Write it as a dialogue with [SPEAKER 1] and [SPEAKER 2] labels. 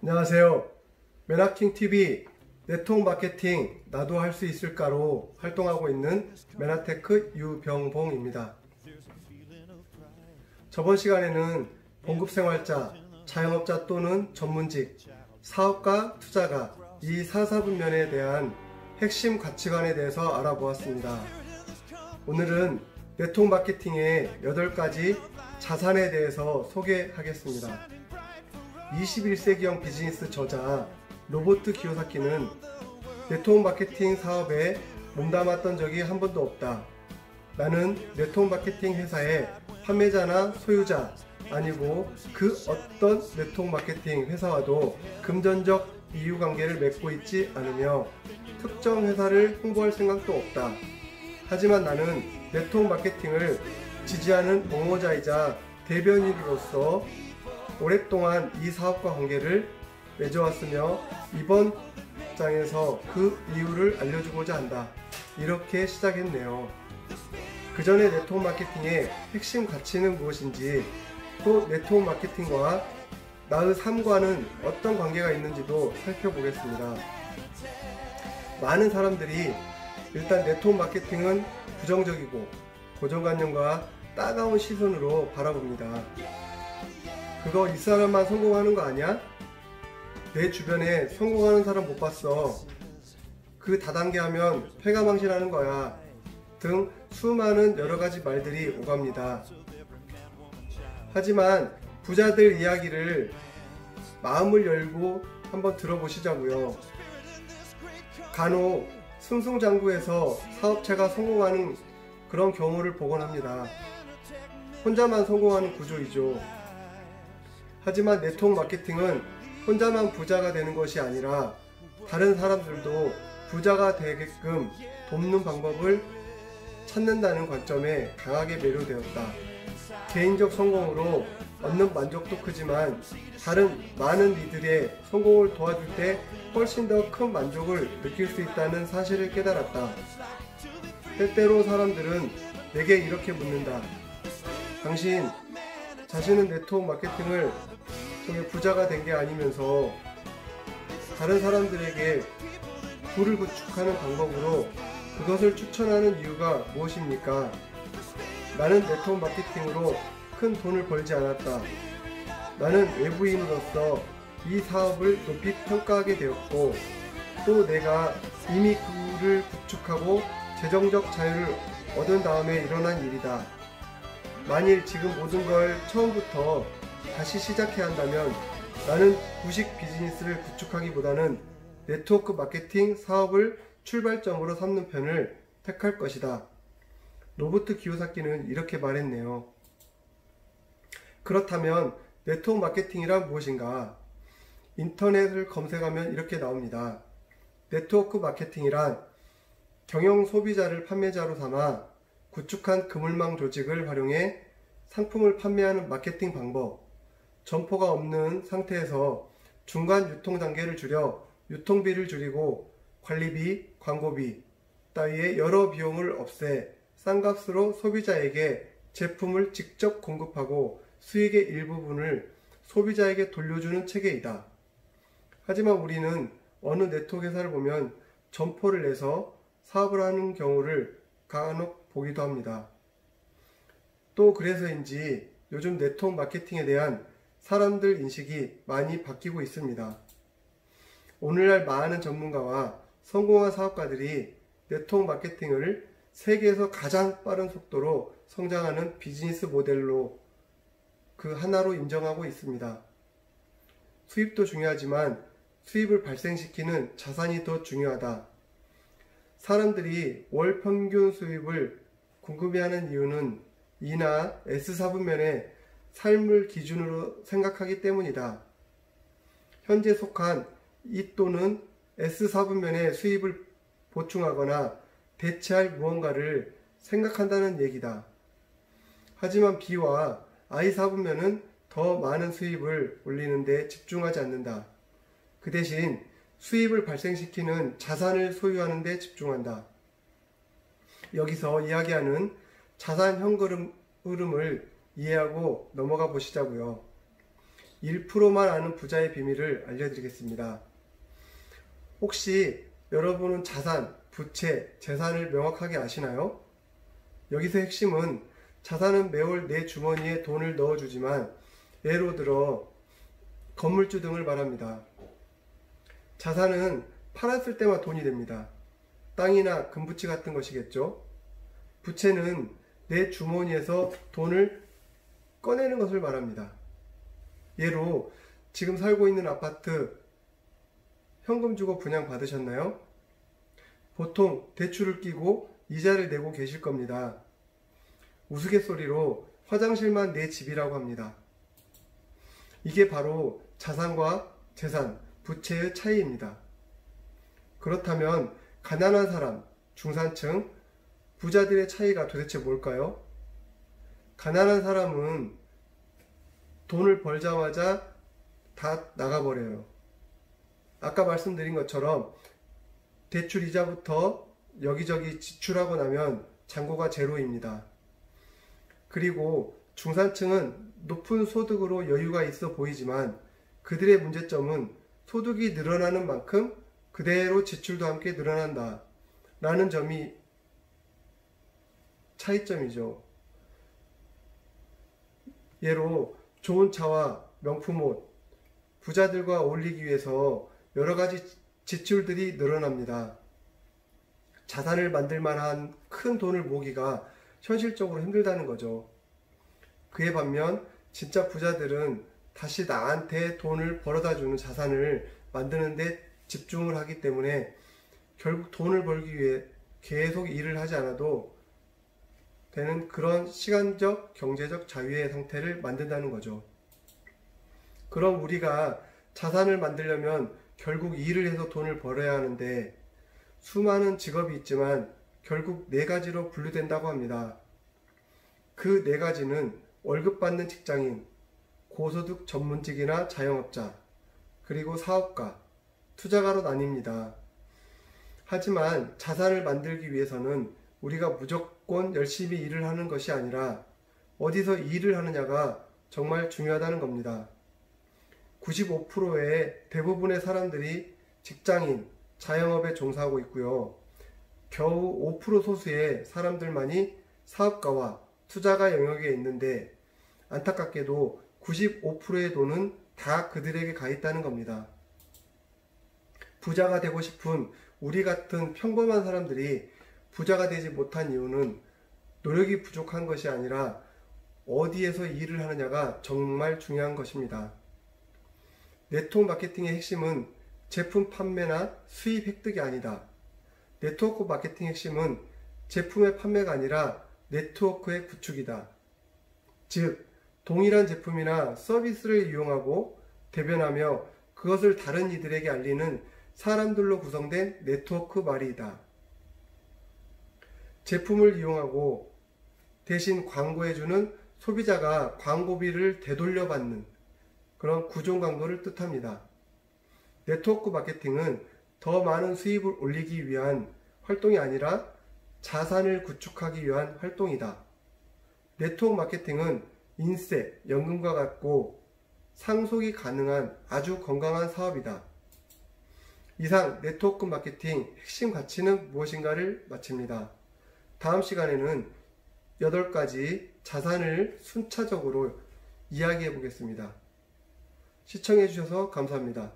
[SPEAKER 1] 안녕하세요. 메나킹TV 네트워크 마케팅 나도 할 수 있을까로 활동하고 있는 메나테크 유병봉입니다. 저번 시간에는 봉급생활자, 자영업자 또는 전문직, 사업가, 투자가 이 사사분면에 대한 핵심 가치관에 대해서 알아보았습니다. 오늘은 네트워크 마케팅의 8가지 자산에 대해서 소개하겠습니다. 21세기형 비즈니스 저자 로버트 기요사키는 네트워크 마케팅 사업에 몸담았던 적이 한 번도 없다. 나는 네트워크 마케팅 회사의 판매자나 소유자 아니고 그 어떤 네트워크 마케팅 회사와도 금전적 이해 관계를 맺고 있지 않으며 특정 회사를 홍보할 생각도 없다. 하지만 나는 네트워크 마케팅을 지지하는 옹호자이자 대변인으로서 오랫동안 이 사업과 관계를 맺어왔으며 이번 장에서 그 이유를 알려주고자 한다. 이렇게 시작했네요. 그 전에 네트워크 마케팅의 핵심 가치는 무엇인지 또 네트워크 마케팅과 나의 삶과는 어떤 관계가 있는지도 살펴보겠습니다. 많은 사람들이 일단 네트워크 마케팅은 부정적이고 고정관념과 따가운 시선으로 바라봅니다. 그거 이 사람만 성공하는 거 아니야? 내 주변에 성공하는 사람 못 봤어. 그 다단계 하면 폐가망신하는 거야. 등 수많은 여러 가지 말들이 오갑니다. 하지만 부자들 이야기를 마음을 열고 한번 들어보시자고요. 간혹 승승장구해서 사업체가 성공하는 그런 경우를 보곤 합니다. 혼자만 성공하는 구조이죠. 하지만 네트워크 마케팅은 혼자만 부자가 되는 것이 아니라 다른 사람들도 부자가 되게끔 돕는 방법을 찾는다는 관점에 강하게 매료되었다. 개인적 성공으로 얻는 만족도 크지만 다른 많은 이들의 성공을 도와줄 때 훨씬 더 큰 만족을 느낄 수 있다는 사실을 깨달았다. 때때로 사람들은 내게 이렇게 묻는다. 당신 자신은 네트워크 마케팅을 부자가 된 게 아니면서 다른 사람들에게 부를 구축하는 방법으로 그것을 추천하는 이유가 무엇입니까? 나는 네트워크 마케팅으로 큰 돈을 벌지 않았다. 나는 외부인으로서 이 사업을 높이 평가하게 되었고 또 내가 이미 그를 구축하고 재정적 자유를 얻은 다음에 일어난 일이다. 만일 지금 모든 걸 처음부터 다시 시작해야 한다면 나는 구식 비즈니스를 구축하기보다는 네트워크 마케팅 사업을 출발점으로 삼는 편을 택할 것이다. 로버트 기요사키는 이렇게 말했네요. 그렇다면 네트워크 마케팅이란 무엇인가? 인터넷을 검색하면 이렇게 나옵니다. 네트워크 마케팅이란 기존 소비자를 판매자로 삼아 구축한 그물망 조직을 활용해 상품을 판매하는 마케팅 방법, 점포가 없는 상태에서 중간 유통 단계를 줄여 유통비를 줄이고 관리비, 광고비 따위의 여러 비용을 없애 싼 값으로 소비자에게 제품을 직접 공급하고 수익의 일부분을 소비자에게 돌려주는 체계이다. 하지만 우리는 어느 네트워크 회사를 보면 점포를 내서 사업을 하는 경우를 간혹 보기도 합니다. 또 그래서인지 요즘 네트워크 마케팅에 대한 사람들 인식이 많이 바뀌고 있습니다. 오늘날 많은 전문가와 성공한 사업가들이 네트워크 마케팅을 세계에서 가장 빠른 속도로 성장하는 비즈니스 모델로 그 하나로 인정하고 있습니다. 수입도 중요하지만 수입을 발생시키는 자산이 더 중요하다. 사람들이 월 평균 수입을 궁금해하는 이유는 이나 S사분면의 삶을 기준으로 생각하기 때문이다. 현재 속한 이 또는 S사분면의 수입을 보충하거나 대체할 무언가를 생각한다는 얘기다. 하지만 B와 I4분면은 더 많은 수입을 올리는데 집중하지 않는다. 그 대신 수입을 발생시키는 자산을 소유하는 데 집중한다. 여기서 이야기하는 자산 현금 흐름을 이해하고 넘어가 보시자고요. 1%만 아는 부자의 비밀을 알려드리겠습니다. 혹시 여러분은 자산, 부채, 재산을 명확하게 아시나요? 여기서 핵심은 자산은 매월 내 주머니에 돈을 넣어주지만 예로 들어 건물주 등을 말합니다. 자산은 팔았을 때만 돈이 됩니다. 땅이나 금부치 같은 것이겠죠. 부채는 내 주머니에서 돈을 꺼내는 것을 말합니다. 예로 지금 살고 있는 아파트 현금 주고 분양 받으셨나요? 보통 대출을 끼고 이자를 내고 계실 겁니다. 우스갯소리로 화장실만 내 집이라고 합니다. 이게 바로 자산과 재산, 부채의 차이입니다. 그렇다면 가난한 사람, 중산층, 부자들의 차이가 도대체 뭘까요? 가난한 사람은 돈을 벌자마자 다 나가버려요. 아까 말씀드린 것처럼 대출 이자부터 여기저기 지출하고 나면 잔고가 제로입니다. 그리고 중산층은 높은 소득으로 여유가 있어 보이지만 그들의 문제점은 소득이 늘어나는 만큼 그대로 지출도 함께 늘어난다. 라는 점이 차이점이죠. 예로 좋은 차와 명품 옷, 부자들과 어울리기 위해서 여러 가지 지출들이 늘어납니다. 자산을 만들 만한 큰 돈을 모기가 현실적으로 힘들다는 거죠. 그에 반면 진짜 부자들은 다시 나한테 돈을 벌어다 주는 자산을 만드는데 집중을 하기 때문에 결국 돈을 벌기 위해 계속 일을 하지 않아도 되는 그런 시간적, 경제적 자유의 상태를 만든다는 거죠. 그럼 우리가 자산을 만들려면 결국 일을 해서 돈을 벌어야 하는데 수많은 직업이 있지만 결국 네 가지로 분류된다고 합니다. 그 네 가지는 월급 받는 직장인, 고소득 전문직이나 자영업자, 그리고 사업가, 투자가로 나뉩니다. 하지만 자산을 만들기 위해서는 우리가 무조건 열심히 일을 하는 것이 아니라 어디서 일을 하느냐가 정말 중요하다는 겁니다. 95%의 대부분의 사람들이 직장인, 자영업에 종사하고 있고요. 겨우 5% 소수의 사람들만이 사업가와 투자가 영역에 있는데 안타깝게도 95%의 돈은 다 그들에게 가 있다는 겁니다. 부자가 되고 싶은 우리 같은 평범한 사람들이 부자가 되지 못한 이유는 노력이 부족한 것이 아니라 어디에서 일을 하느냐가 정말 중요한 것입니다. 네트워크 마케팅의 핵심은 제품 판매나 수입 획득이 아니다. 네트워크 마케팅 핵심은 제품의 판매가 아니라 네트워크의 구축이다. 즉, 동일한 제품이나 서비스를 이용하고 대변하며 그것을 다른 이들에게 알리는 사람들로 구성된 네트워크 말이다. 제품을 이용하고 대신 광고해주는 소비자가 광고비를 되돌려 받는 그런 구종 광고를 뜻합니다. 네트워크 마케팅은 더 많은 수입을 올리기 위한 활동이 아니라 자산을 구축하기 위한 활동이다. 네트워크 마케팅은 인세, 연금과 같고 상속이 가능한 아주 건강한 사업이다. 이상 네트워크 마케팅 핵심 가치는 무엇인가를 마칩니다. 다음 시간에는 8가지 자산을 순차적으로 이야기해 보겠습니다. 시청해 주셔서 감사합니다.